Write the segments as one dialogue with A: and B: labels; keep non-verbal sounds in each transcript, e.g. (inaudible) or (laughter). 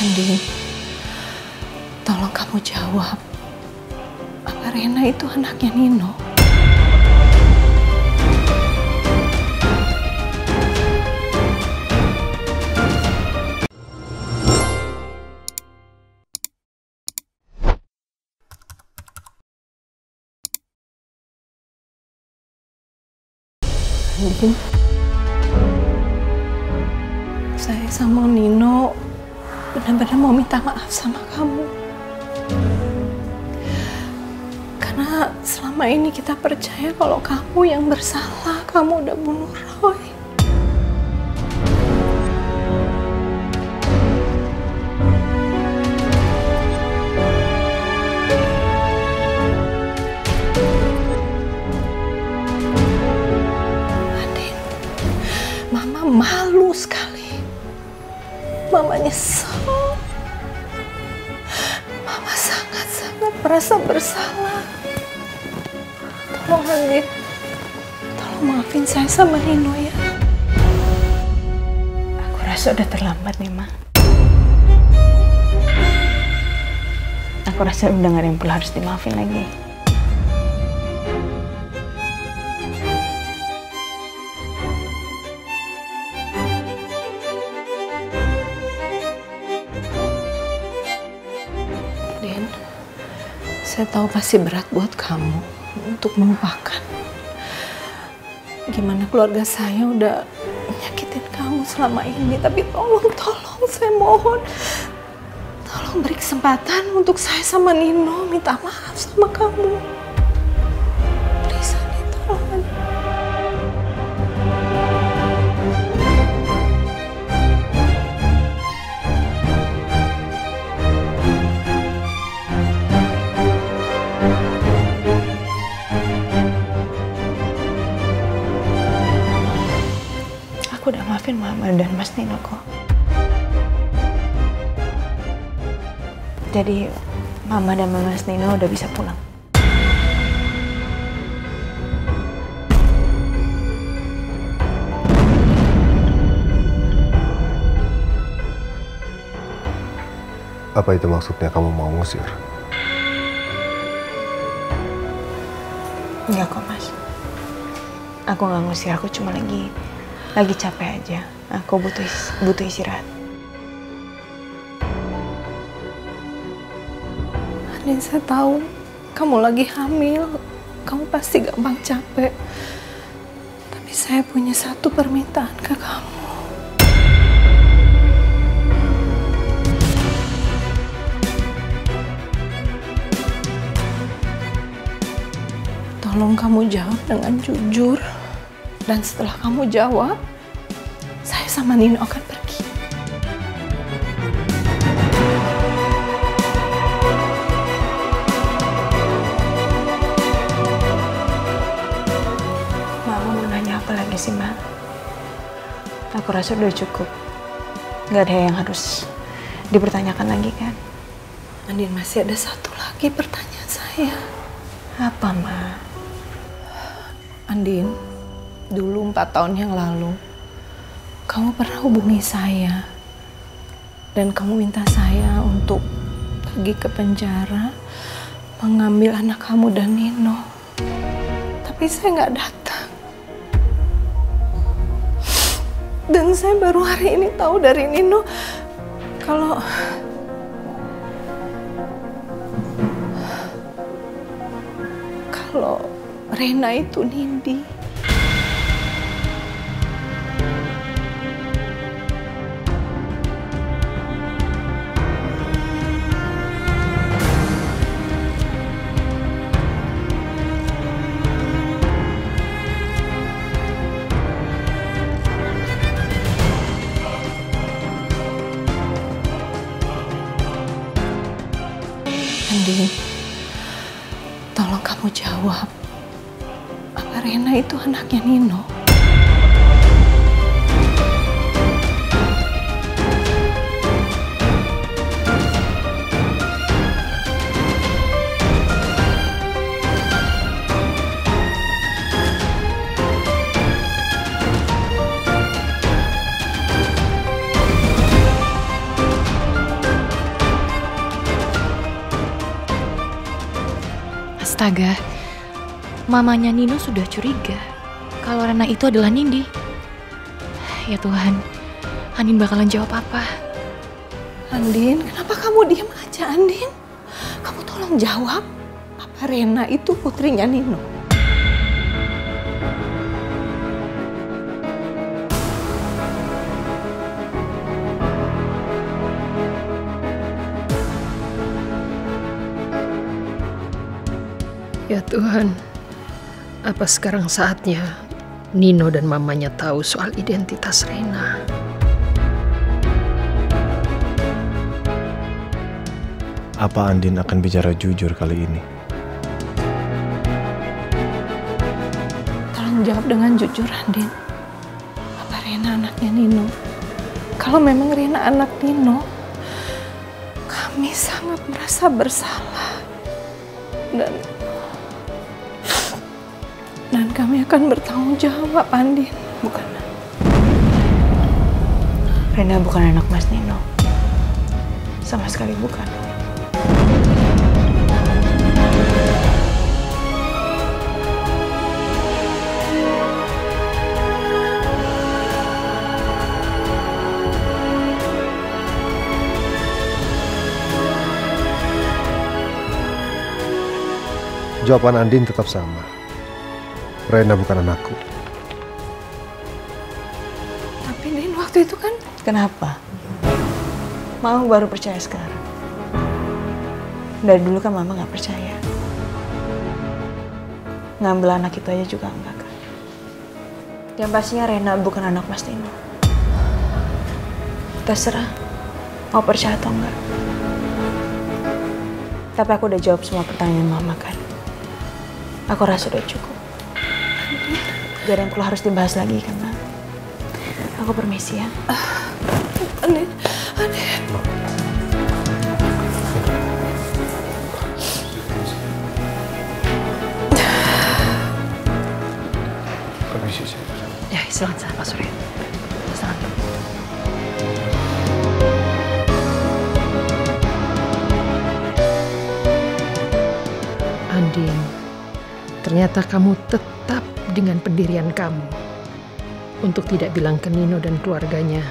A: Andi, tolong kamu jawab. Apa Rena itu anaknya Nino? Andin, saya sama Nino benar-benar mau minta maaf sama kamu. Karena selama ini kita percaya kalau kamu yang bersalah, kamu udah bunuh Roy. Merasa bersalah. Tolong Andin, tolong maafin saya sama Nino ya.
B: Aku rasa udah terlambat nih, Ma. Aku rasa udah gak ada yang perlu harus dimaafin lagi.
A: Den, saya tahu pasti berat buat kamu untuk melupakan. Gimana keluarga saya udah menyakitin kamu selama ini, tapi tolong, tolong, saya mohon. Tolong beri kesempatan untuk saya sama Nino minta maaf sama kamu.
B: Nino kok. Jadi Mama dan Mas Nino udah bisa pulang.
C: Apa itu maksudnya kamu mau ngusir?
B: Enggak kok, Mas. Aku nggak ngusir, aku cuma lagi lagi capek aja. Aku butuh butuh istirahat.
A: Andin, saya tahu kamu lagi hamil. Kamu pasti gampang capek. Tapi saya punya satu permintaan ke kamu. Tolong kamu jawab dengan jujur. Dan setelah kamu jawab, saya sama Nino akan pergi.
B: Mama mau nanya apa lagi sih, Mbak? Aku rasa udah cukup. Nggak ada yang harus dipertanyakan lagi kan?
A: Andin masih ada satu lagi pertanyaan saya.
B: Apa, Mbak?
A: Andin, dulu empat tahun yang lalu, kamu pernah hubungi saya. Dan kamu minta saya untuk pergi ke penjara, mengambil anak kamu dan Nino. Tapi saya nggak datang. Dan saya baru hari ini tahu dari Nino kalau kalau Rena itu Nindi. rena itu anaknya nino.
D: Astaga, mamanya Nino sudah curiga kalau Rena itu adalah Nindi. Ya Tuhan, Andin bakalan jawab apa?
A: Andin, kenapa kamu diem aja, Andin? Kamu tolong jawab. Apa Rena itu putrinya Nino?
E: Ya Tuhan, apa sekarang saatnya Nino dan mamanya tahu soal identitas Rena?
C: Apa Andin akan bicara jujur kali ini?
A: Tolong jawab dengan jujur, Andin. Apa Rena anaknya Nino? Kalau memang Rena anak Nino, kami sangat merasa bersalah. Dan dan kami akan bertanggung jawab, Andin. Bukan
B: Rena bukan anak Mas Nino. Sama sekali bukan.
C: Jawaban Andin tetap sama. Rena bukan anakku.
A: Tapi Din waktu itu kan
B: Kenapa? Mama baru percaya sekarang. Dari dulu kan mama nggak percaya. Ngambil anak itu aja juga enggak kan. Yang pastinya Rena bukan anak Mas Nino. Terserah. Mau percaya atau enggak. Tapi aku udah jawab semua pertanyaan mama kan. Aku rasa udah cukup. Gak ada yang perlu harus dibahas lagi kan, Ma? Aku permisi ya.
A: Andin, Andin.
C: Permisi sih.
E: Ya, silakan sana Pak Surya. Silakan. Andin, ternyata kamu tetap dengan pendirian kamu untuk tidak bilang ke Nino dan keluarganya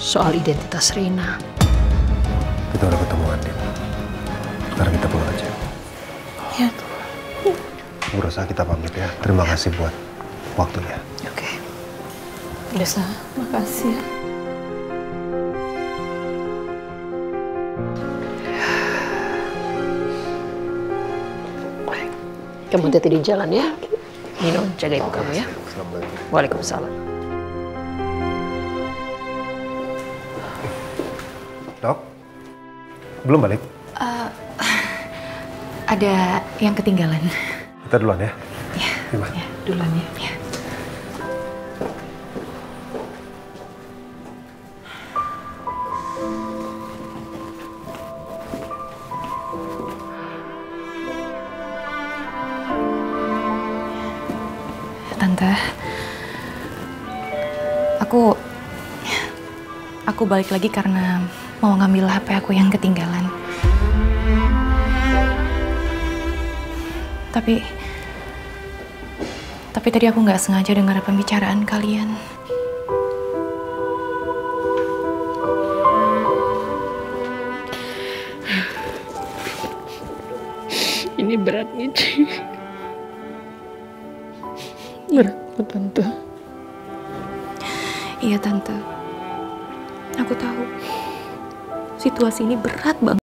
E: soal identitas Rina.
C: Kita udah ketemu Andin. Sekarang kita pulang aja.
A: Ya,
C: Bu Rosa kita pamit ya. Terima kasih buat waktunya.
E: Oke.
A: Desa, makasih ya.
E: Kamu hati-hati di jalan ya. Nino, jaga ibu kamu ya. Waalaikumsalam.
C: Dok, belum balik? (laughs)
D: Ada yang ketinggalan.
C: Kita duluan ya.
D: Ya,
C: Gimana?
D: ya duluan ya. ya. Tante, aku aku balik lagi karena mau ngambil HP aku yang ketinggalan. Tapi tapi tadi aku nggak sengaja dengar pembicaraan kalian.
E: Ini berat nih, Buat Tante.
D: Iya tante, aku tahu situasi ini berat banget.